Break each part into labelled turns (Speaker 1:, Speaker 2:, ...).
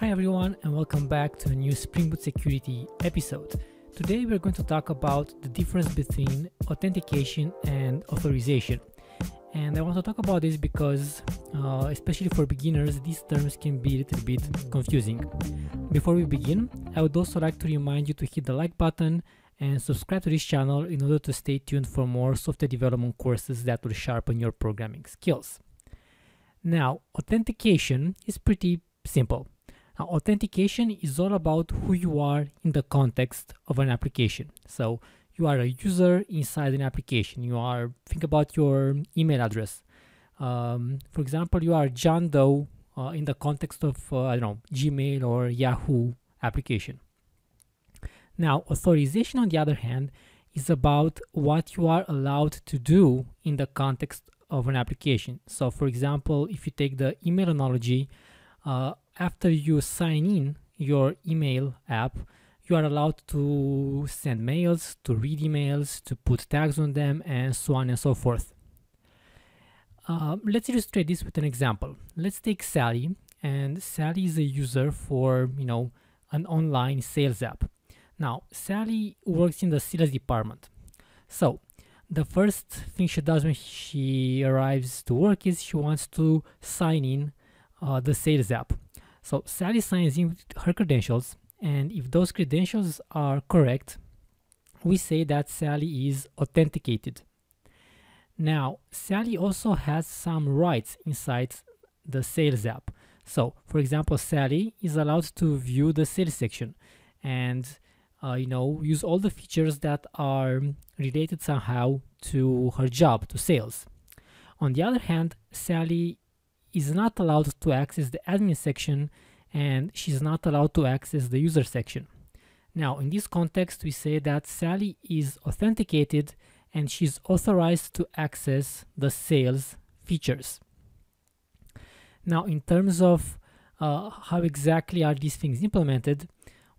Speaker 1: Hi everyone and welcome back to a new Spring Boot Security episode. Today we're going to talk about the difference between authentication and authorization. And I want to talk about this because, uh, especially for beginners, these terms can be a little bit confusing. Before we begin, I would also like to remind you to hit the like button and subscribe to this channel in order to stay tuned for more software development courses that will sharpen your programming skills. Now, authentication is pretty simple. Now, authentication is all about who you are in the context of an application. So you are a user inside an application. You are, think about your email address. Um, for example, you are John Doe uh, in the context of, uh, I don't know, Gmail or Yahoo application. Now, authorization, on the other hand, is about what you are allowed to do in the context of an application. So, for example, if you take the email analogy, uh, after you sign in your email app, you are allowed to send mails, to read emails, to put tags on them, and so on and so forth. Uh, let's illustrate this with an example. Let's take Sally, and Sally is a user for you know an online sales app. Now, Sally works in the sales department. So, the first thing she does when she arrives to work is she wants to sign in uh, the sales app. So Sally signs in with her credentials, and if those credentials are correct, we say that Sally is authenticated. Now, Sally also has some rights inside the sales app. So, for example, Sally is allowed to view the sales section and uh, you know use all the features that are related somehow to her job, to sales. On the other hand, Sally is not allowed to access the admin section and she's not allowed to access the user section. Now, in this context, we say that Sally is authenticated and she's authorized to access the sales features. Now, in terms of uh, how exactly are these things implemented,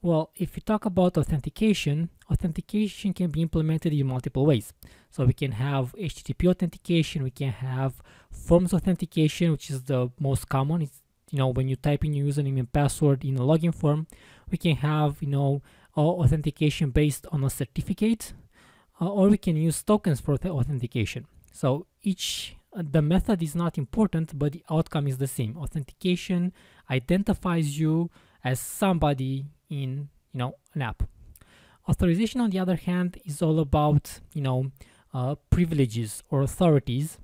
Speaker 1: well, if we talk about authentication, authentication can be implemented in multiple ways. So we can have HTTP authentication, we can have forms authentication, which is the most common. It's, you know, when you type in your username and password in a login form, we can have, you know, authentication based on a certificate, uh, or we can use tokens for authentication. So each, uh, the method is not important, but the outcome is the same. Authentication identifies you as somebody in you know an app. Authorization, on the other hand, is all about you know uh, privileges or authorities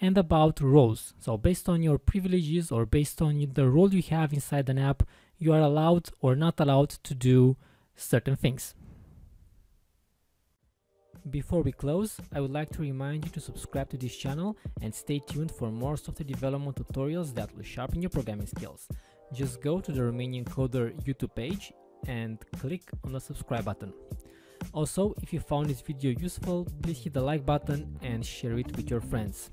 Speaker 1: and about roles. So based on your privileges or based on the role you have inside an app, you are allowed or not allowed to do certain things. Before we close, I would like to remind you to subscribe to this channel and stay tuned for more software development tutorials that will sharpen your programming skills just go to the Romanian Coder YouTube page and click on the subscribe button. Also, if you found this video useful, please hit the like button and share it with your friends.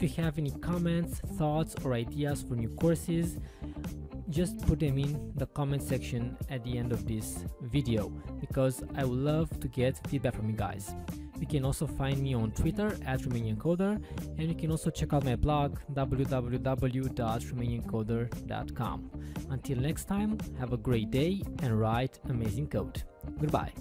Speaker 1: If you have any comments, thoughts or ideas for new courses, just put them in the comment section at the end of this video because I would love to get feedback from you guys. You can also find me on Twitter at Romanian Coder, and you can also check out my blog www.romaniancoder.com. Until next time, have a great day and write amazing code. Goodbye.